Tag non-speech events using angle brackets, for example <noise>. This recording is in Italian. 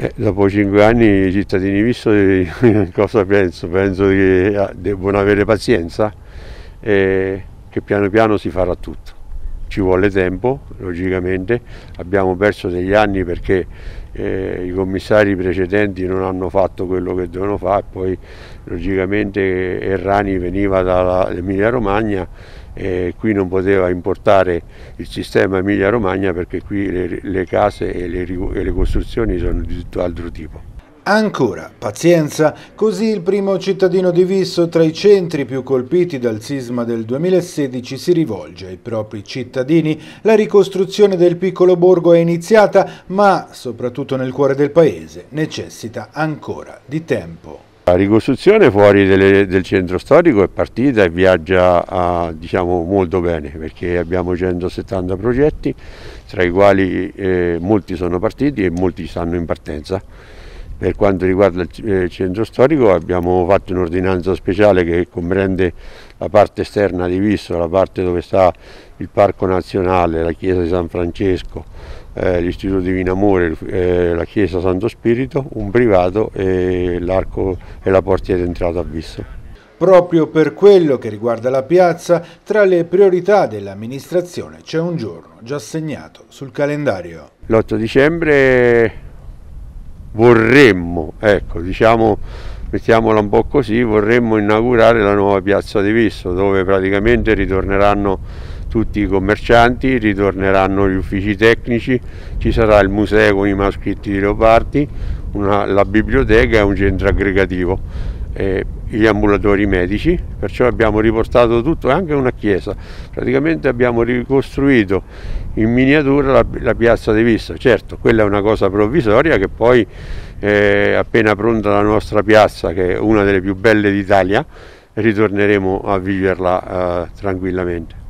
Eh, dopo cinque anni i cittadini visti <laughs> cosa penso? Penso che ah, devono avere pazienza e che piano piano si farà tutto. Ci vuole tempo, logicamente, abbiamo perso degli anni perché eh, i commissari precedenti non hanno fatto quello che dovevano fare, poi logicamente Errani veniva dall'Emilia Romagna e qui non poteva importare il sistema Emilia Romagna perché qui le, le case e le, e le costruzioni sono di tutto altro tipo. Ancora, pazienza, così il primo cittadino di Visso tra i centri più colpiti dal sisma del 2016 si rivolge ai propri cittadini. La ricostruzione del piccolo borgo è iniziata, ma soprattutto nel cuore del paese necessita ancora di tempo. La ricostruzione fuori delle, del centro storico è partita e viaggia a, diciamo, molto bene perché abbiamo 170 progetti, tra i quali eh, molti sono partiti e molti stanno in partenza. Per quanto riguarda il eh, centro storico abbiamo fatto un'ordinanza speciale che comprende la parte esterna di Visso, la parte dove sta il Parco Nazionale, la chiesa di San Francesco, eh, l'Istituto Divino Amore, eh, la chiesa Santo Spirito, un privato e l'arco e la porta d'entrata a Visso. Proprio per quello che riguarda la piazza, tra le priorità dell'amministrazione c'è un giorno già segnato sul calendario. L'8 dicembre vorremmo, ecco, diciamo, mettiamola un po' così, vorremmo inaugurare la nuova piazza di Visso dove praticamente ritorneranno tutti i commercianti, ritorneranno gli uffici tecnici, ci sarà il museo con i manoscritti di Leopardi, una, la biblioteca e un centro aggregativo, gli ambulatori medici, perciò abbiamo riportato tutto, anche una chiesa, praticamente abbiamo ricostruito in miniatura la, la piazza di Vista, certo quella è una cosa provvisoria che poi eh, appena pronta la nostra piazza che è una delle più belle d'Italia ritorneremo a viverla eh, tranquillamente.